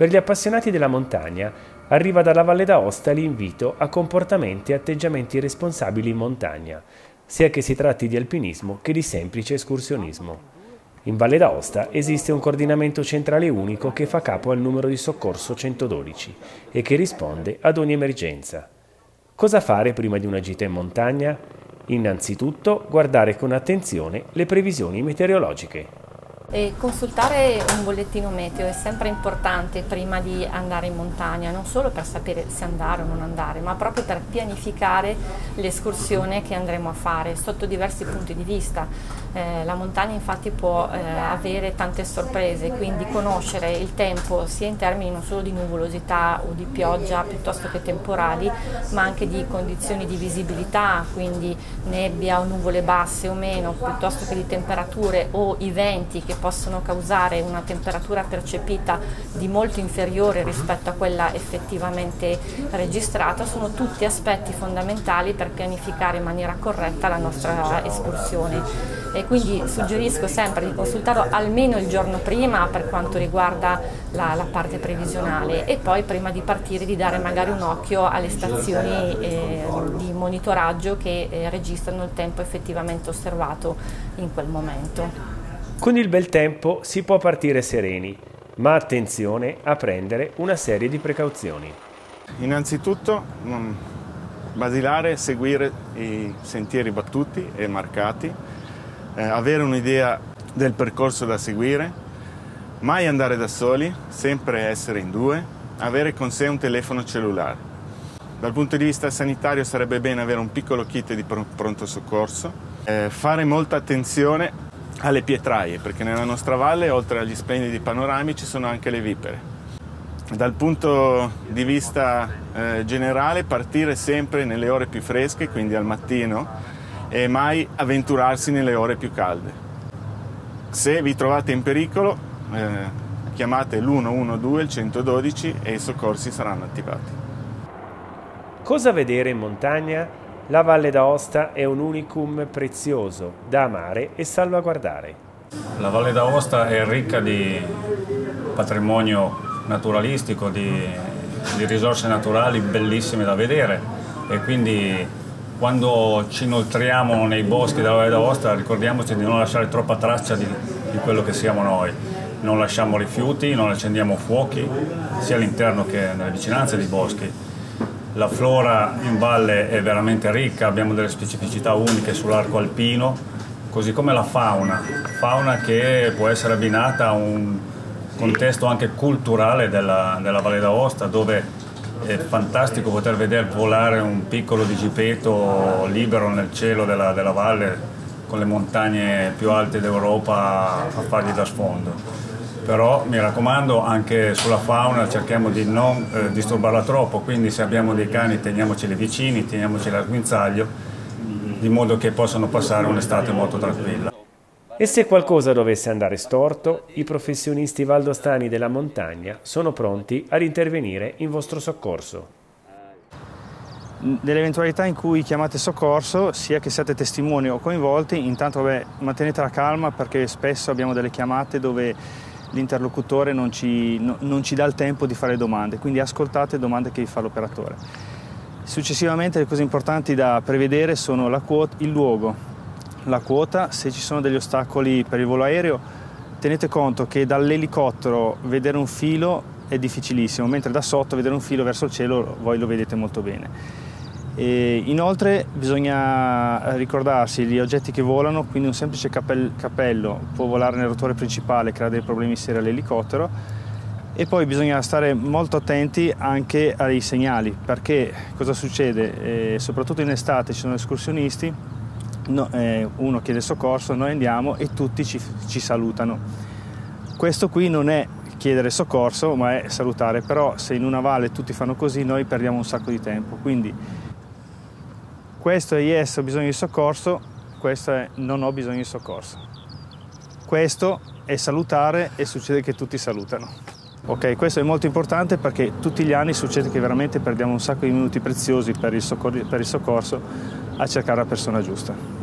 Per gli appassionati della montagna arriva dalla Valle d'Aosta l'invito a comportamenti e atteggiamenti responsabili in montagna, sia che si tratti di alpinismo che di semplice escursionismo. In Valle d'Aosta esiste un coordinamento centrale unico che fa capo al numero di soccorso 112 e che risponde ad ogni emergenza. Cosa fare prima di una gita in montagna? Innanzitutto guardare con attenzione le previsioni meteorologiche. E consultare un bollettino meteo è sempre importante prima di andare in montagna, non solo per sapere se andare o non andare, ma proprio per pianificare l'escursione che andremo a fare sotto diversi punti di vista. Eh, la montagna infatti può eh, avere tante sorprese, quindi conoscere il tempo sia in termini non solo di nuvolosità o di pioggia piuttosto che temporali, ma anche di condizioni di visibilità, quindi nebbia o nuvole basse o meno, piuttosto che di temperature o i venti che possono causare una temperatura percepita di molto inferiore rispetto a quella effettivamente registrata, sono tutti aspetti fondamentali per pianificare in maniera corretta la nostra escursione. E quindi suggerisco sempre di consultarlo almeno il giorno prima per quanto riguarda la, la parte previsionale e poi prima di partire di dare magari un occhio alle stazioni eh, di monitoraggio che eh, registrano il tempo effettivamente osservato in quel momento. Con il bel tempo si può partire sereni, ma attenzione a prendere una serie di precauzioni. Innanzitutto, basilare seguire i sentieri battuti e marcati, eh, avere un'idea del percorso da seguire, mai andare da soli, sempre essere in due, avere con sé un telefono cellulare. Dal punto di vista sanitario sarebbe bene avere un piccolo kit di pronto soccorso, eh, fare molta attenzione alle pietraie, perché nella nostra valle, oltre agli splendidi panorami, ci sono anche le vipere. Dal punto di vista eh, generale, partire sempre nelle ore più fresche, quindi al mattino, e mai avventurarsi nelle ore più calde. Se vi trovate in pericolo, eh, chiamate l'112, il 112 e i soccorsi saranno attivati. Cosa vedere in montagna? La Valle d'Aosta è un unicum prezioso da amare e salvaguardare. La Valle d'Aosta è ricca di patrimonio naturalistico, di, di risorse naturali bellissime da vedere e quindi quando ci inoltriamo nei boschi della Valle d'Aosta ricordiamoci di non lasciare troppa traccia di, di, quello che siamo noi. Non lasciamo rifiuti, non accendiamo fuochi, sia all'interno che nelle vicinanze dei boschi la flora in valle è veramente ricca, abbiamo delle specificità uniche sull'arco alpino, così come la fauna, fauna che può essere abbinata a un contesto anche culturale della, della Valle d'Aosta dove è fantastico poter vedere volare un piccolo digipeto libero nel cielo della, della valle con le montagne più alte d'Europa a fargli da sfondo però mi raccomando anche sulla fauna cerchiamo di non eh, disturbarla troppo, quindi se abbiamo dei cani teniamoceli vicini, teniamoceli al guinzaglio, di modo che possano passare un'estate molto tranquilla. E se qualcosa dovesse andare storto, i professionisti valdostani della montagna sono pronti ad intervenire in vostro soccorso. Nell'eventualità in cui chiamate soccorso, sia che siate testimoni o coinvolti, intanto vabbè, mantenete la calma perché spesso abbiamo delle chiamate dove l'interlocutore non ci, no, non ci dà il tempo di fare domande, quindi ascoltate le domande che vi fa l'operatore. Successivamente le cose importanti da prevedere sono la quota, il luogo, la quota, se ci sono degli ostacoli per il volo aereo, tenete conto che dall'elicottero vedere un filo è difficilissimo, mentre da sotto vedere un filo verso il cielo voi lo vedete molto bene. E inoltre bisogna ricordarsi gli oggetti che volano, quindi un semplice cappello può volare nel rotore principale e creare dei problemi seri all'elicottero e poi bisogna stare molto attenti anche ai segnali perché cosa succede? Eh, soprattutto in estate ci sono escursionisti, no, eh, uno chiede soccorso, noi andiamo e tutti ci, ci salutano. Questo qui non è chiedere soccorso ma è salutare, però se in una valle tutti fanno così noi perdiamo un sacco di tempo. Quindi questo è yes, ho bisogno di soccorso, questo è non ho bisogno di soccorso. Questo è salutare e succede che tutti salutano. Ok, questo è molto importante perché tutti gli anni succede che veramente perdiamo un sacco di minuti preziosi per il, per il soccorso a cercare la persona giusta.